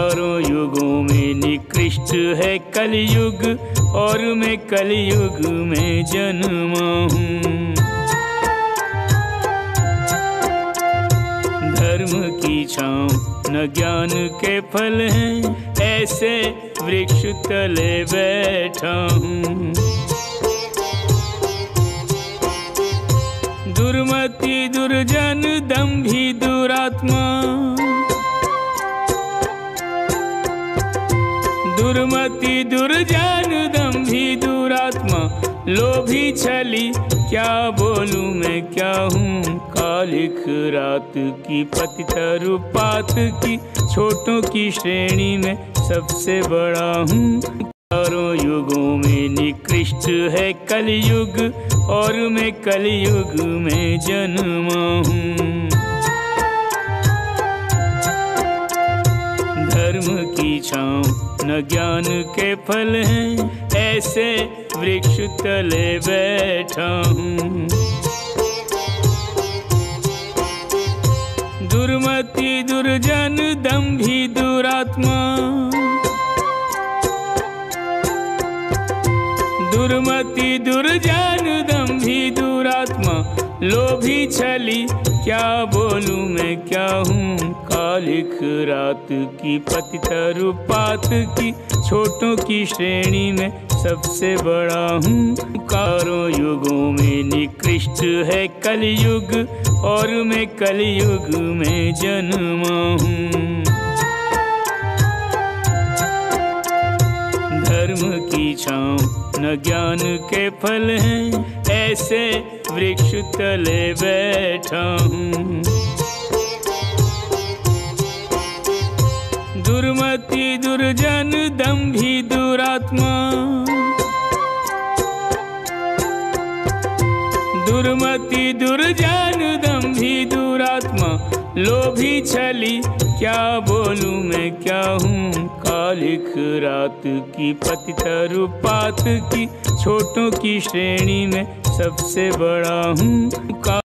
चारों युगों में निकृष्ट है कलयुग, और मैं कलयुग में जन्मा हूँ। धर्म की छाँव न ज्ञान के फल हैं, ऐसे वृक्ष तले बैठा हूँ। दुर्मति दुर्जन दम्भी दुरात्मा दुर्मति दुर्जन दम्भी दुरात्मा, लोभी छली। क्या बोलूँ मैं, क्या हूँ? कालिक रात की पति तरुपात की, छोटों की श्रेणी में सबसे बड़ा हूँ। चारों युगों में निकृष्ट है कलयुग, और मैं कलयुग में जन्मा धर्म की छाँव। न ज्ञान के फल हैं, ऐसे वृक्ष तले बैठा हूँ दुर्मति दुर्जन दम्भी दुरात्मा। दुर्मति दुर्जन दम्भी दुरात्मा लोभी छली, क्या बोलूँ मैं, क्या हूँ? कालिख रात की पति तरुपात की, छोटों की श्रेणी में सबसे बड़ा हूँ। कारों युगों में निकृष्ट है कलयुग, और मैं कलयुग में जन्मा हूँ। की छाँव। न ज्ञान के फल हैं, ऐसे वृक्ष तले बैठा हूँ दुर्मति दुर्जन दम्भी दुरात्मा। दुर्मति दुर्जन दम्भी दुरात्मा। लोभी छली, क्या बोलूँ मैं, क्या हूँ? कालिक रात की पति तरुपात की छोटों की श्रेणी में सबसे बड़ा हूँ।